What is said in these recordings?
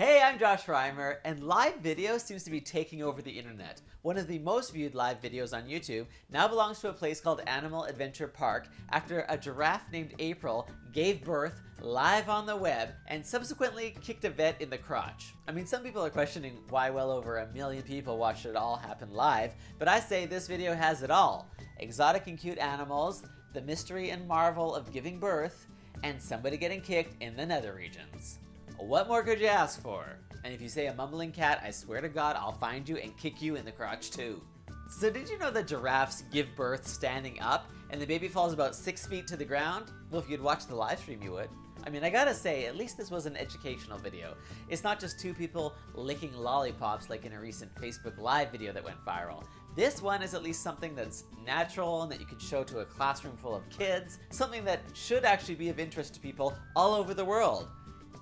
Hey, I'm Josh Rimer, and live video seems to be taking over the internet. One of the most viewed live videos on YouTube now belongs to a place called Animal Adventure Park after a giraffe named April gave birth live on the web and subsequently kicked a vet in the crotch. I mean, some people are questioning why well over a million people watched it all happen live, but I say this video has it all. Exotic and cute animals, the mystery and marvel of giving birth, and somebody getting kicked in the nether regions. What more could you ask for? And if you say a mumbling cat, I swear to God, I'll find you and kick you in the crotch too. So did you know that giraffes give birth standing up and the baby falls about six feet to the ground? Well, if you'd watched the live stream, you would. I mean, I gotta say, at least this was an educational video. It's not just two people licking lollipops like in a recent Facebook Live video that went viral. This one is at least something that's natural and that you could show to a classroom full of kids, something that should actually be of interest to people all over the world.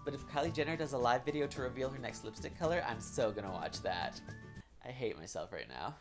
But if Kylie Jenner does a live video to reveal her next lipstick color, I'm so gonna watch that. I hate myself right now.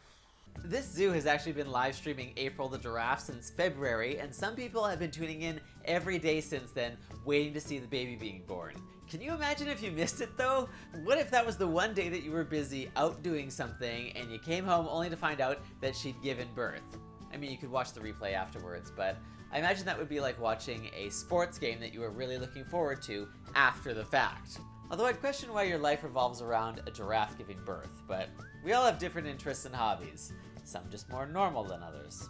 This zoo has actually been live streaming April the giraffe since February, and some people have been tuning in every day since then, waiting to see the baby being born. Can you imagine if you missed it though? What if that was the one day that you were busy out doing something and you came home only to find out that she'd given birth? I mean, you could watch the replay afterwards, but I imagine that would be like watching a sports game that you were really looking forward to after the fact. Although I'd question why your life revolves around a giraffe giving birth, but we all have different interests and hobbies, some just more normal than others.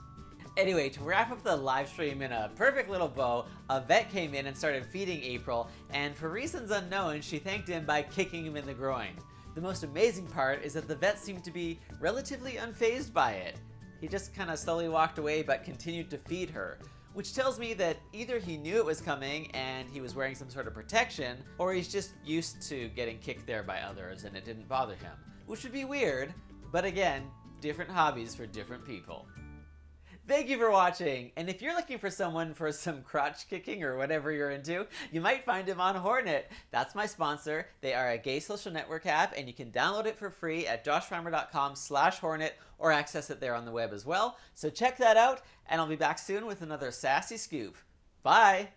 Anyway, to wrap up the live stream in a perfect little bow, a vet came in and started feeding April, and for reasons unknown, she thanked him by kicking him in the groin. The most amazing part is that the vet seemed to be relatively unfazed by it. He just kind of slowly walked away but continued to feed her, which tells me that either he knew it was coming and he was wearing some sort of protection, or he's just used to getting kicked there by others and it didn't bother him. Which would be weird, but again, different hobbies for different people. Thank you for watching, and if you're looking for someone for some crotch kicking or whatever you're into, you might find him on Hornet. That's my sponsor. They are a gay social network app, and you can download it for free at joshrimer.com slash hornet or access it there on the web as well. So check that out, and I'll be back soon with another sassy scoop. Bye!